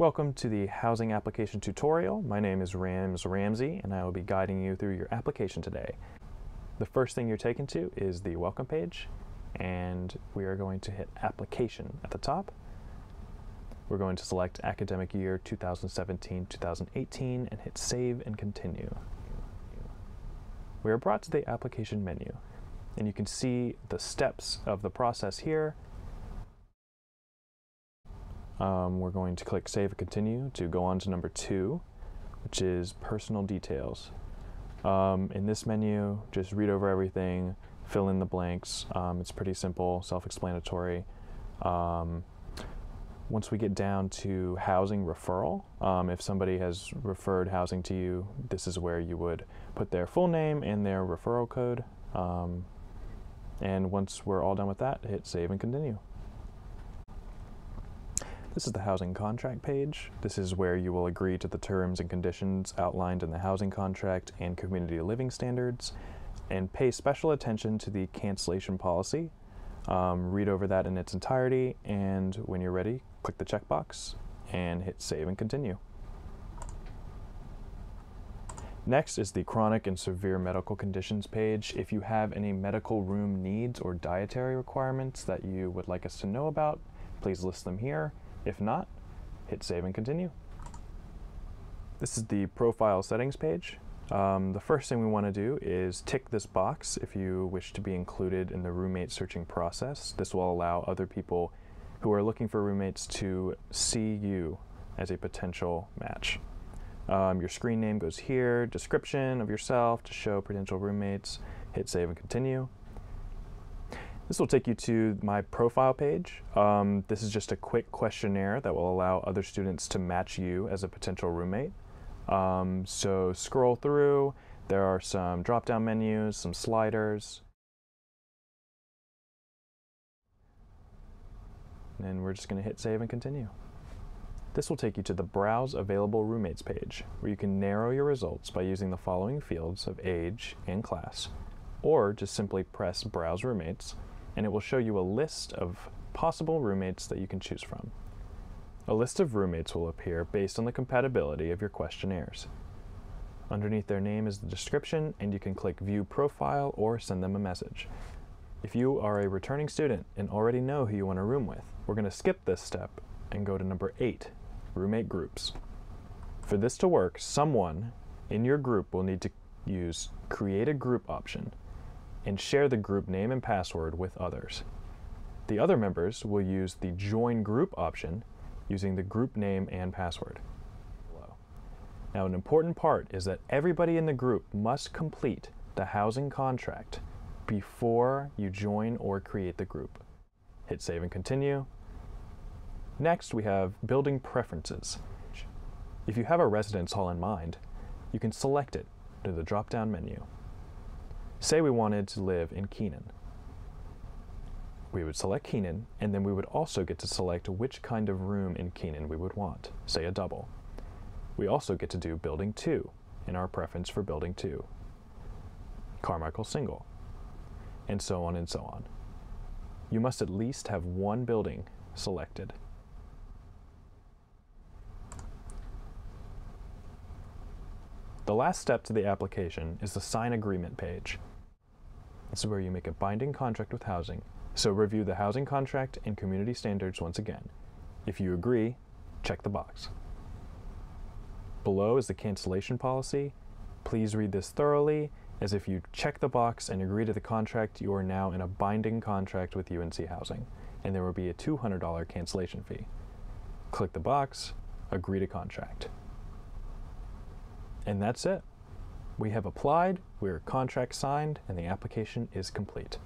Welcome to the housing application tutorial. My name is Rams Ramsey and I will be guiding you through your application today. The first thing you're taken to is the welcome page and we are going to hit application at the top. We're going to select academic year 2017-2018 and hit save and continue. We are brought to the application menu and you can see the steps of the process here um, we're going to click Save and Continue to go on to number two, which is Personal Details. Um, in this menu, just read over everything, fill in the blanks. Um, it's pretty simple, self-explanatory. Um, once we get down to housing referral, um, if somebody has referred housing to you, this is where you would put their full name and their referral code. Um, and once we're all done with that, hit Save and Continue. This is the housing contract page. This is where you will agree to the terms and conditions outlined in the housing contract and community living standards and pay special attention to the cancellation policy. Um, read over that in its entirety and when you're ready, click the checkbox and hit save and continue. Next is the chronic and severe medical conditions page. If you have any medical room needs or dietary requirements that you would like us to know about, please list them here. If not, hit save and continue. This is the profile settings page. Um, the first thing we want to do is tick this box if you wish to be included in the roommate searching process. This will allow other people who are looking for roommates to see you as a potential match. Um, your screen name goes here, description of yourself to show potential roommates, hit save and continue. This will take you to my profile page. Um, this is just a quick questionnaire that will allow other students to match you as a potential roommate. Um, so scroll through, there are some drop-down menus, some sliders. And we're just going to hit save and continue. This will take you to the Browse Available Roommates page, where you can narrow your results by using the following fields of age and class, or just simply press Browse Roommates and it will show you a list of possible roommates that you can choose from. A list of roommates will appear based on the compatibility of your questionnaires. Underneath their name is the description, and you can click View Profile or send them a message. If you are a returning student and already know who you want to room with, we're going to skip this step and go to number 8, Roommate Groups. For this to work, someone in your group will need to use Create a Group option and share the group name and password with others. The other members will use the Join Group option using the group name and password. Now an important part is that everybody in the group must complete the housing contract before you join or create the group. Hit save and continue. Next we have building preferences. If you have a residence hall in mind, you can select it to the drop-down menu. Say we wanted to live in Kenan. We would select Kenan, and then we would also get to select which kind of room in Kenan we would want, say a double. We also get to do Building 2 in our preference for Building 2, Carmichael Single, and so on and so on. You must at least have one building selected. The last step to the application is the sign agreement page. This is where you make a binding contract with housing. So review the housing contract and community standards once again. If you agree, check the box. Below is the cancellation policy. Please read this thoroughly, as if you check the box and agree to the contract, you are now in a binding contract with UNC Housing, and there will be a $200 cancellation fee. Click the box, agree to contract. And that's it. We have applied, we are contract signed, and the application is complete.